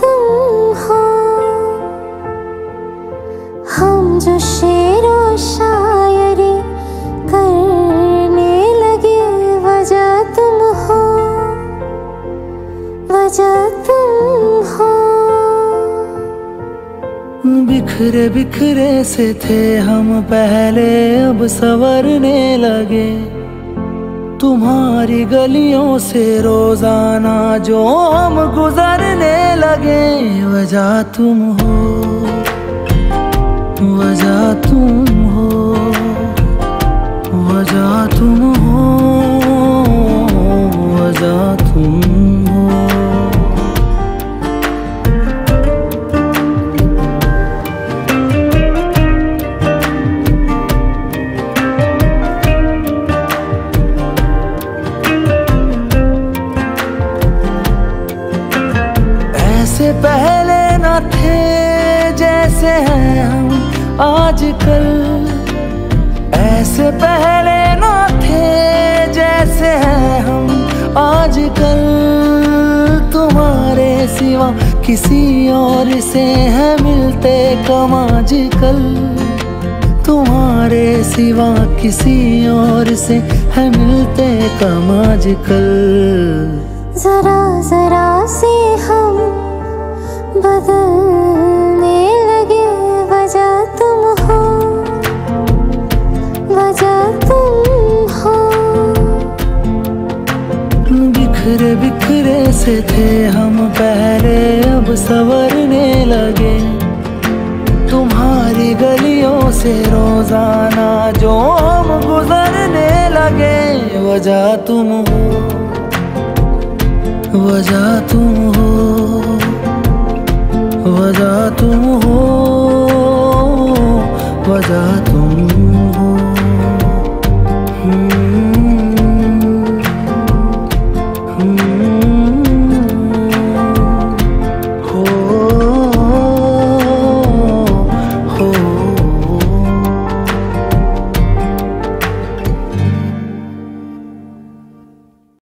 तुम हो हम जो शेरो शायरी बिखरे बिखरे से थे हम पहले, अब सवरने लगे। तुम्हारी गलियों से रोज़ाना जो हम गुजरने लगे, वजह तुम हो, वजह तुम हो, वजह तुम हो, वजह तुम पहले न थे जैसे हैं हम आजकल। ऐसे पहले न थे जैसे हैं हम आजकल। तुम्हारे सिवा किसी और से है मिलते कम आजकल। तुम्हारे सिवा किसी और से है मिलते कम आजकल। जरा जरा से लगे तुम हो। वजह तुम हो। बिखरे बिखरे से थे हम पहले अब सवरने लगे। तुम्हारी गलियों से रोज़ाना जो हम गुजरने लगे, वजह तुम हो। वजह तुम हो। वजह तुम हो वजह तुम